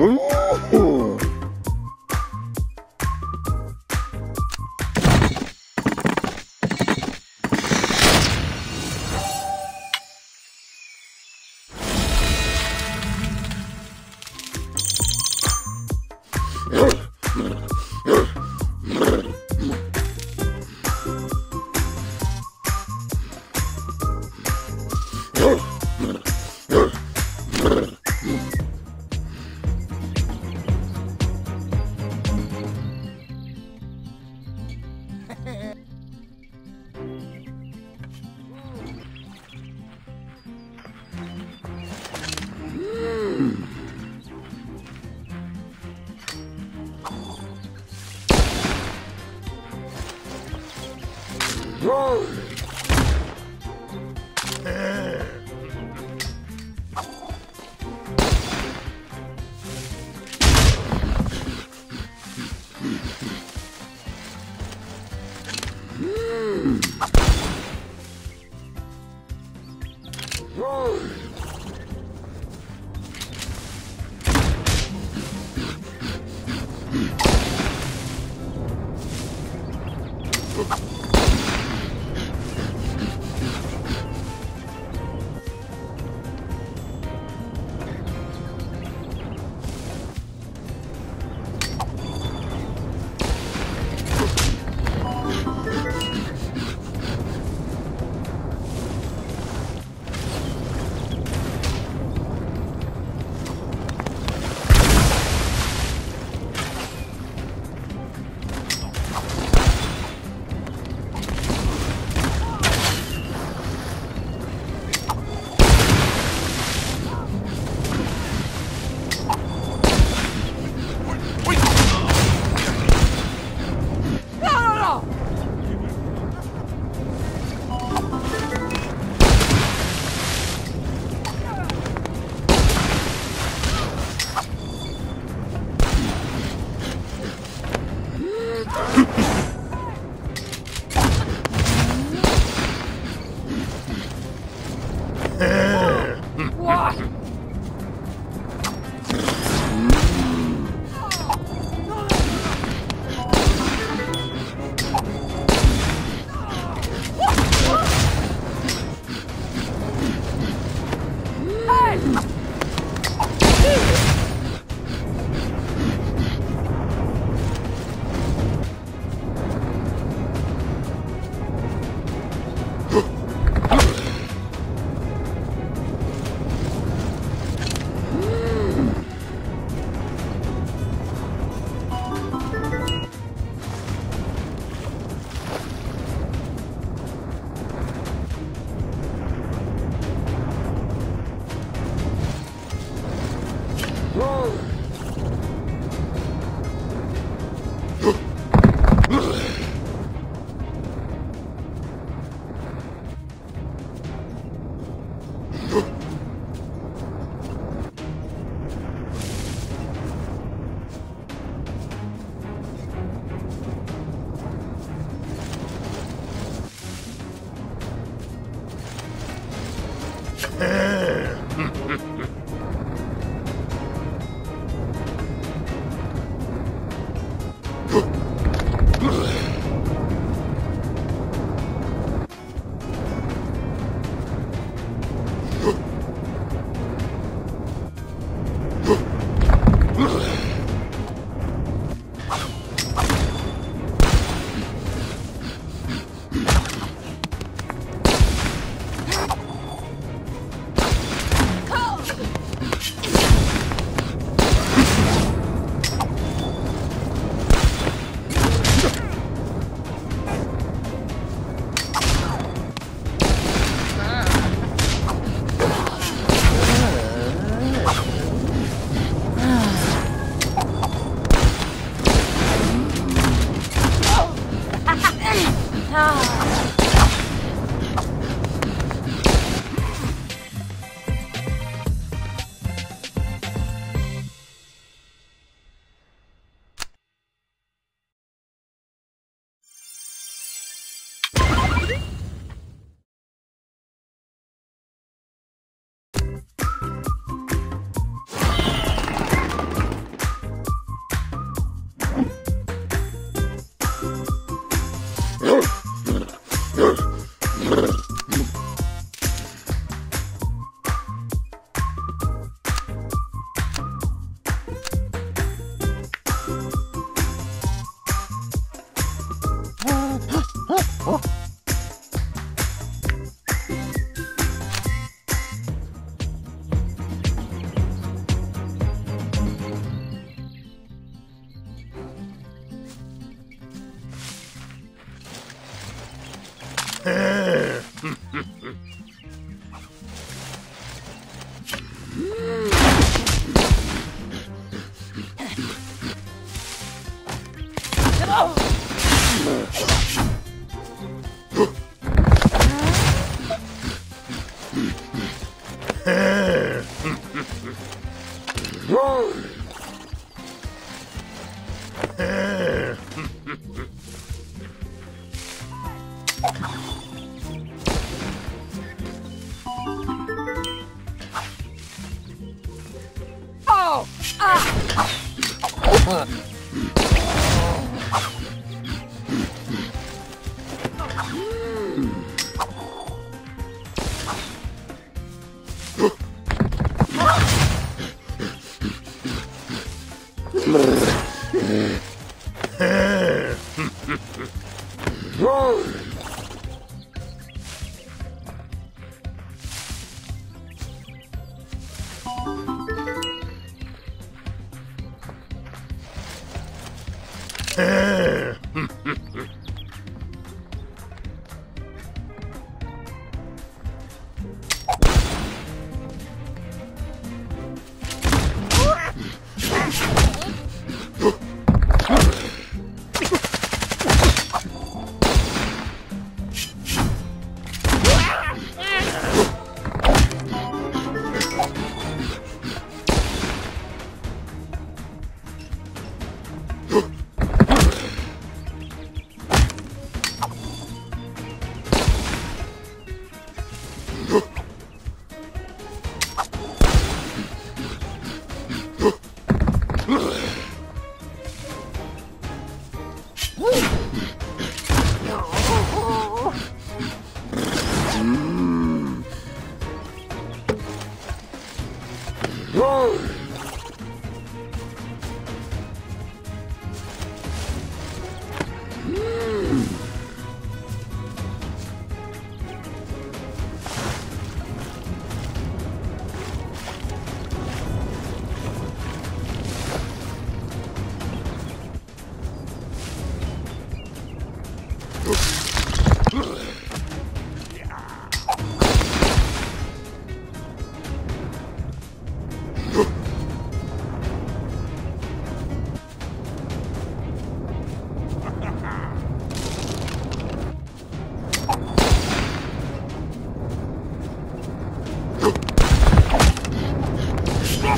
Ooh. Rise!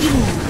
Ooh.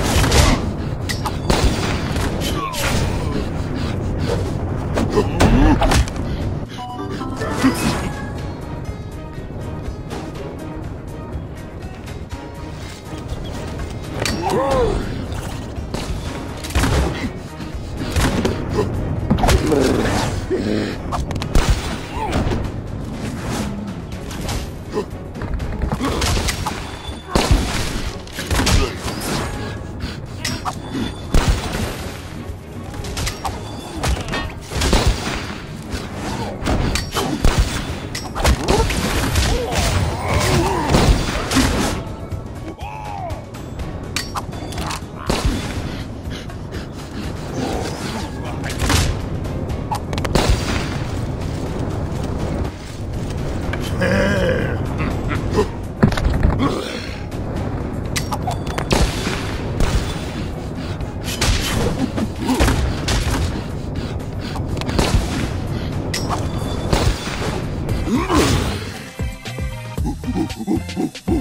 uh, uh, uh.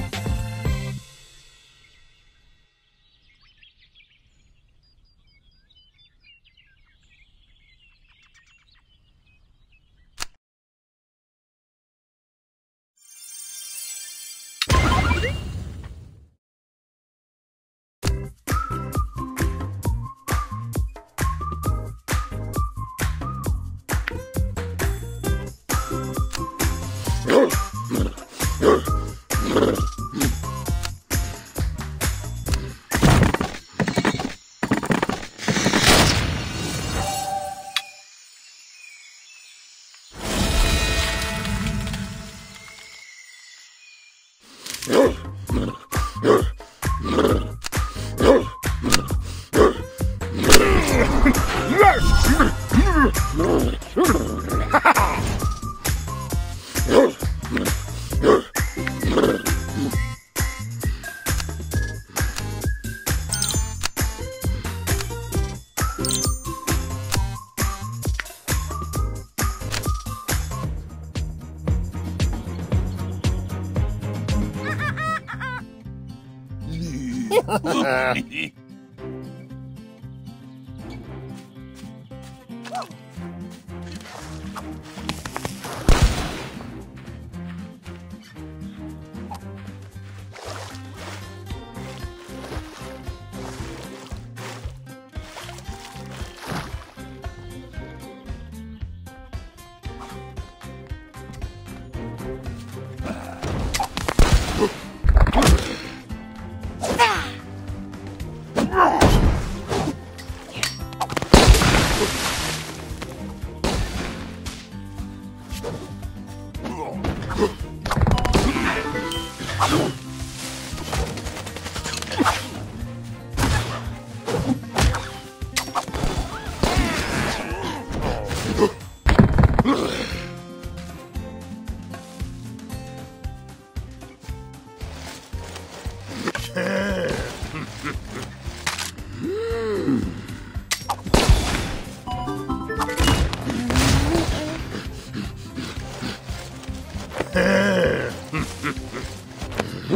¡Hijo! Apple.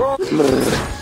Brrr.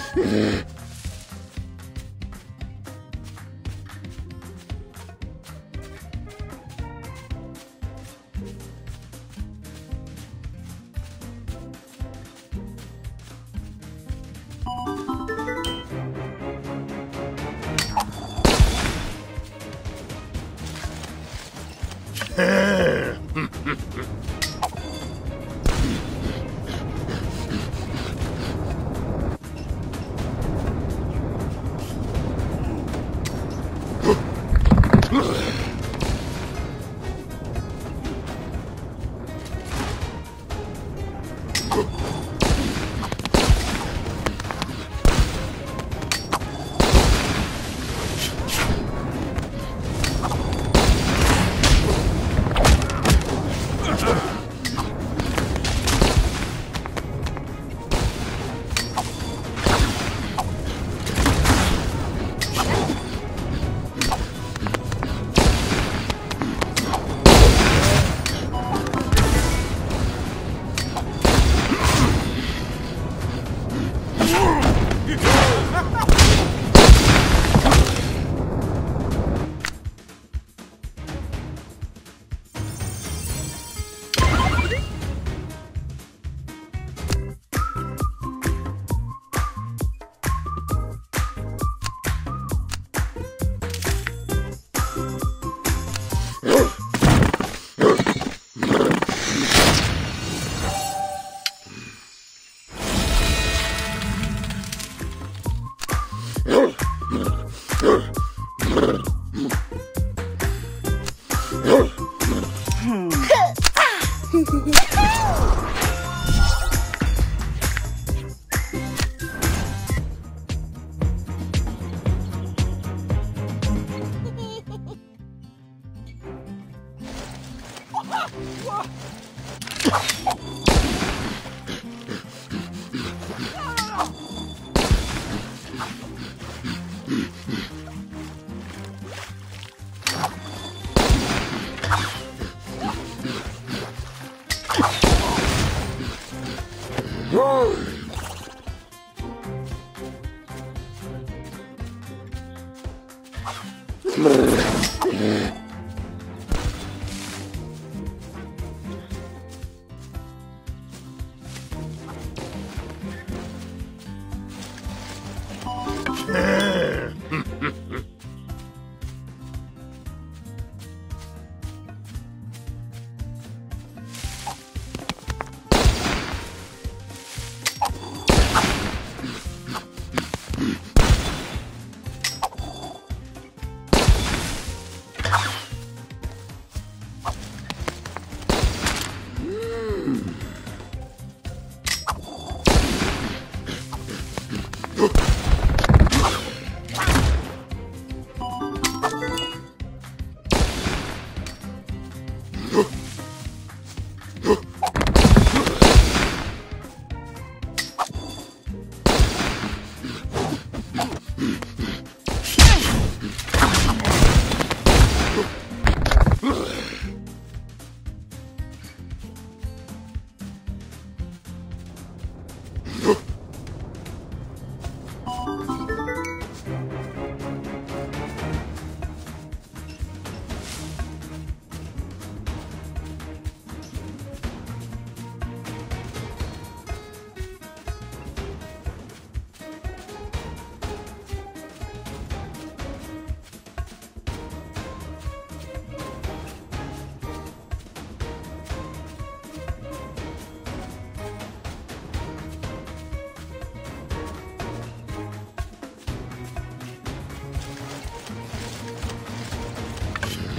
You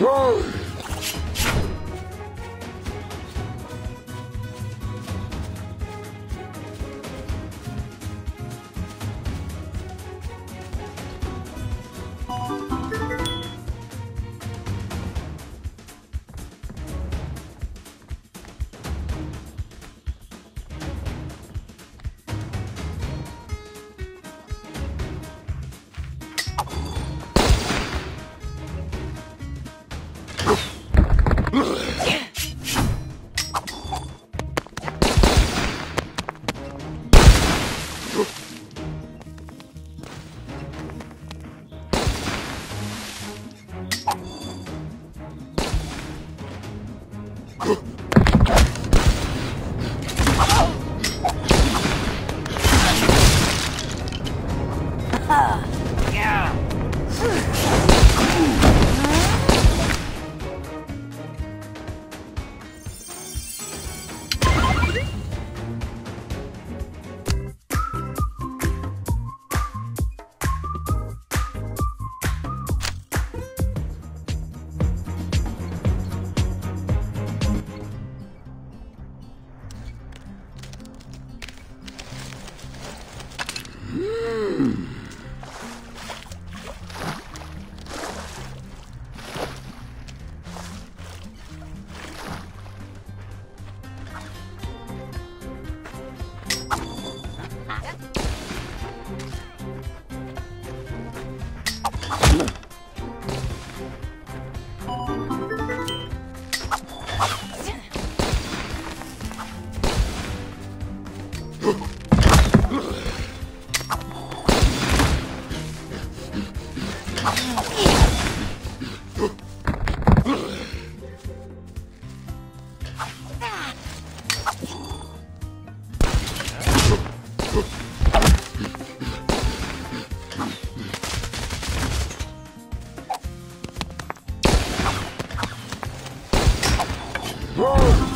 Ha ha!